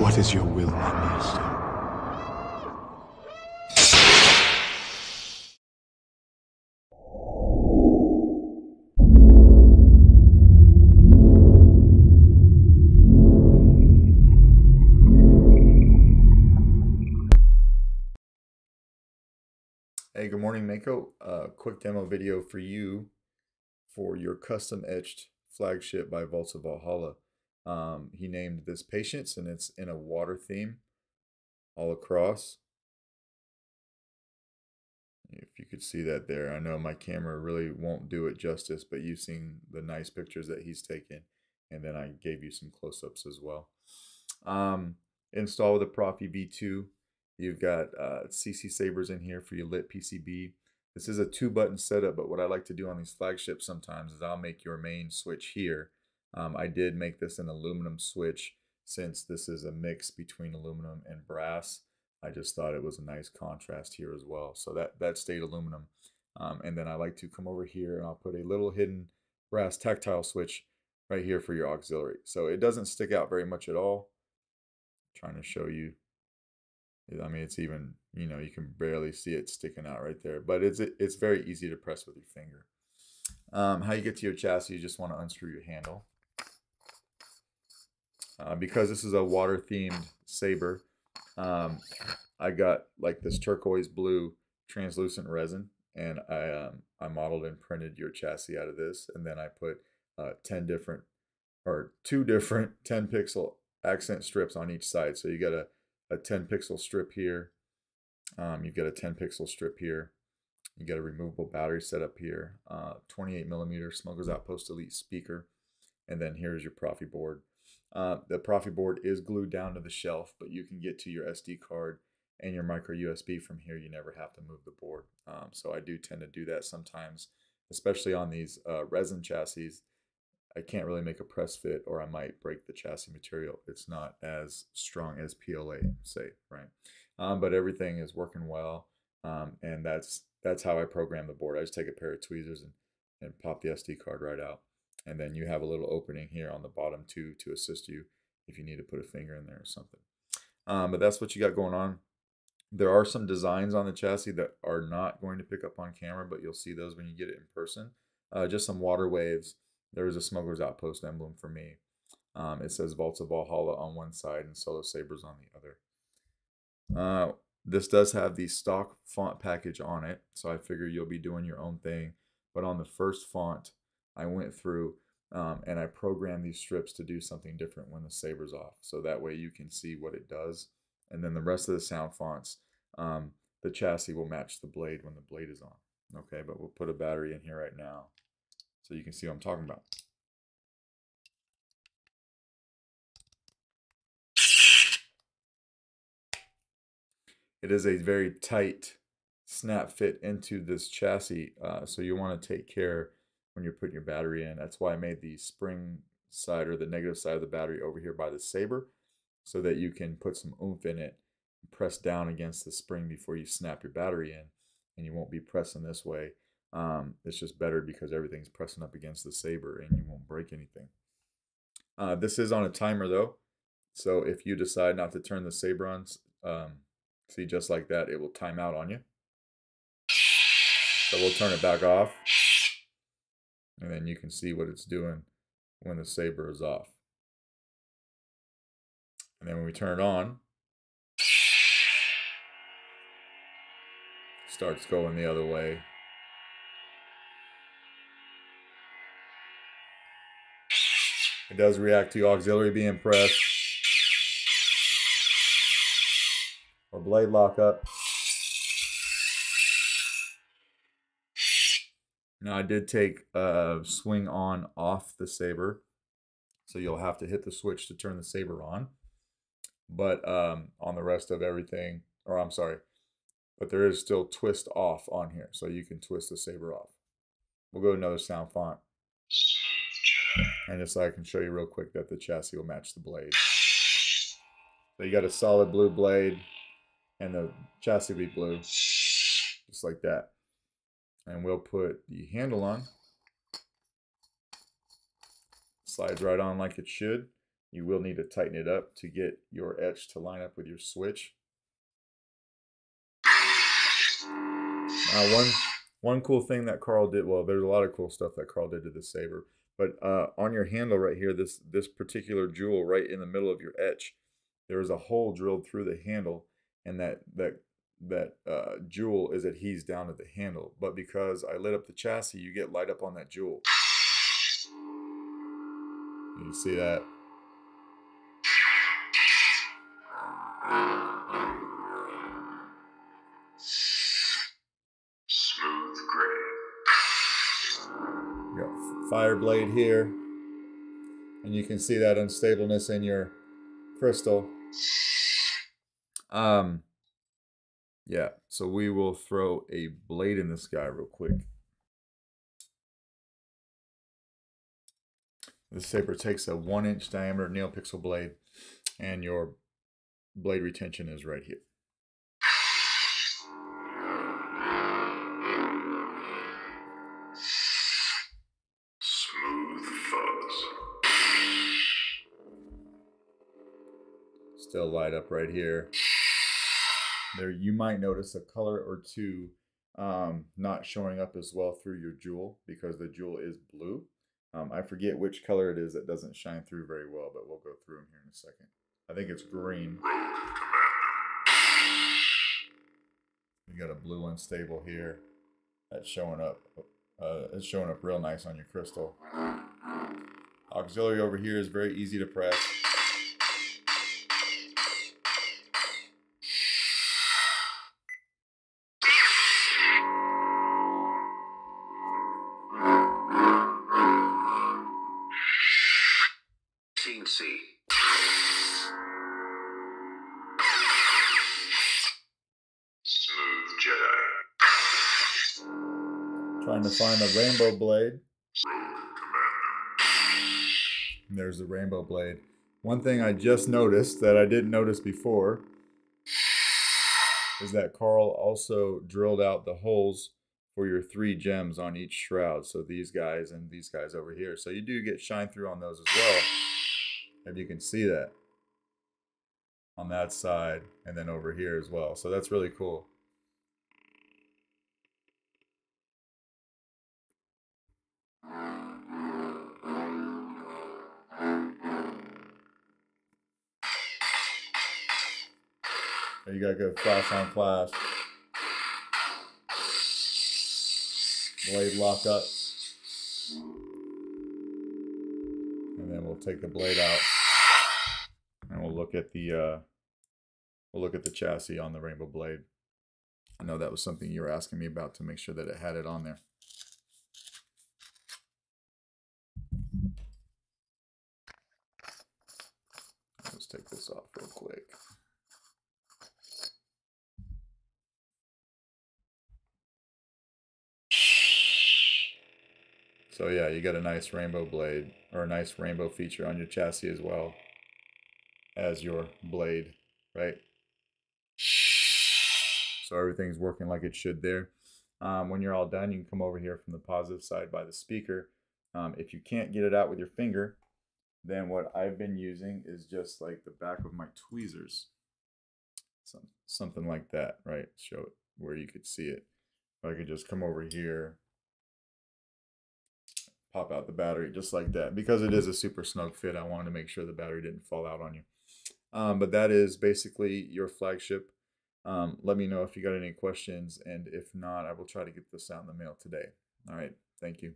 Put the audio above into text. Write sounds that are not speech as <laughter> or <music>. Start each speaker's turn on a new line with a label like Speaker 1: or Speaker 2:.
Speaker 1: What is your will, my master?
Speaker 2: Hey, good morning, Maiko. Uh, quick demo video for you for your custom etched flagship by Vaults of Valhalla. Um, he named this Patience, and it's in a water theme all across. If you could see that there, I know my camera really won't do it justice, but you've seen the nice pictures that he's taken, and then I gave you some close-ups as well. Um, install with a Proffie V2 You've got uh, CC Sabers in here for your lit PCB. This is a two button setup, but what I like to do on these flagships sometimes is I'll make your main switch here. Um, I did make this an aluminum switch since this is a mix between aluminum and brass. I just thought it was a nice contrast here as well. So that, that stayed aluminum. Um, and then I like to come over here and I'll put a little hidden brass tactile switch right here for your auxiliary. So it doesn't stick out very much at all. I'm trying to show you I mean, it's even, you know, you can barely see it sticking out right there, but it's it's very easy to press with your finger. Um, how you get to your chassis, you just want to unscrew your handle. Uh, because this is a water themed saber, um, I got like this turquoise blue translucent resin and I, um, I modeled and printed your chassis out of this. And then I put uh, 10 different or two different <laughs> 10 pixel accent strips on each side. So you got a a 10 pixel strip here. Um, you've got a 10 pixel strip here. You got a removable battery setup here. Uh, 28 millimeter Smuggler's Outpost Elite speaker. And then here's your Proffie board. Uh, the Proffie board is glued down to the shelf, but you can get to your SD card and your micro USB from here. You never have to move the board. Um, so I do tend to do that sometimes, especially on these uh, resin chassis. I can't really make a press fit or I might break the chassis material. It's not as strong as PLA, say, right? Um, but everything is working well. Um, and that's that's how I program the board. I just take a pair of tweezers and, and pop the SD card right out. And then you have a little opening here on the bottom too to assist you if you need to put a finger in there or something. Um, but that's what you got going on. There are some designs on the chassis that are not going to pick up on camera, but you'll see those when you get it in person. Uh, just some water waves there is a Smuggler's Outpost emblem for me. Um, it says Vaults of Valhalla on one side and Solo Sabers on the other. Uh, this does have the stock font package on it, so I figure you'll be doing your own thing. But on the first font, I went through um, and I programmed these strips to do something different when the saber's off. So that way you can see what it does. And then the rest of the sound fonts, um, the chassis will match the blade when the blade is on. Okay, but we'll put a battery in here right now so you can see what I'm talking about. It is a very tight snap fit into this chassis, uh, so you want to take care when you're putting your battery in. That's why I made the spring side or the negative side of the battery over here by the saber so that you can put some oomph in it press down against the spring before you snap your battery in and you won't be pressing this way um, it's just better because everything's pressing up against the saber and you won't break anything. Uh, this is on a timer though. So if you decide not to turn the saber on, um, see just like that, it will time out on you. So we'll turn it back off. And then you can see what it's doing when the saber is off. And then when we turn it on, starts going the other way. It does react to auxiliary being pressed. Or blade Now I did take a swing on off the saber. So you'll have to hit the switch to turn the saber on. But um, on the rest of everything, or I'm sorry, but there is still twist off on here. So you can twist the saber off. We'll go another sound font. And just so I can show you real quick that the chassis will match the blade. So you got a solid blue blade and the chassis will be blue. Just like that. And we'll put the handle on. Slides right on like it should. You will need to tighten it up to get your etch to line up with your switch. Uh, one one cool thing that Carl did, well, there's a lot of cool stuff that Carl did to the saber, but uh, on your handle right here, this this particular jewel right in the middle of your etch, there is a hole drilled through the handle, and that that that uh, jewel is adhesed down to the handle. But because I lit up the chassis, you get light up on that jewel. You see that?
Speaker 1: Smooth gray.
Speaker 2: You got fire blade here. And you can see that unstableness in your crystal. Um, yeah, so we will throw a blade in this guy real quick. This saber takes a one inch diameter nail pixel blade and your blade retention is right here.
Speaker 1: Smooth fuzz.
Speaker 2: Still light up right here. There, you might notice a color or two um, not showing up as well through your jewel because the jewel is blue. Um, I forget which color it is that doesn't shine through very well, but we'll go through them here in a second. I think it's green. You got a blue unstable here. That's showing up. Uh, it's showing up real nice on your crystal. Auxiliary over here is very easy to press.
Speaker 1: Smooth Jedi.
Speaker 2: Trying to find the rainbow blade. And there's the rainbow blade. One thing I just noticed that I didn't notice before is that Carl also drilled out the holes for your three gems on each shroud. So these guys and these guys over here. So you do get shine through on those as well. If you can see that on that side and then over here as well. So that's really cool. You gotta go flash on flash. Blade lock up. We'll take the blade out. And we'll look at the uh we'll look at the chassis on the rainbow blade. I know that was something you were asking me about to make sure that it had it on there. Let's take this off real quick. So yeah, you got a nice rainbow blade or a nice rainbow feature on your chassis as well as your blade, right? So everything's working like it should there. Um, when you're all done, you can come over here from the positive side by the speaker. Um, if you can't get it out with your finger, then what I've been using is just like the back of my tweezers. Some, something like that, right? Show it where you could see it. I could just come over here, pop out the battery just like that. Because it is a super snug fit, I wanted to make sure the battery didn't fall out on you. Um, but that is basically your flagship. Um, let me know if you got any questions, and if not, I will try to get this out in the mail today. All right, thank you.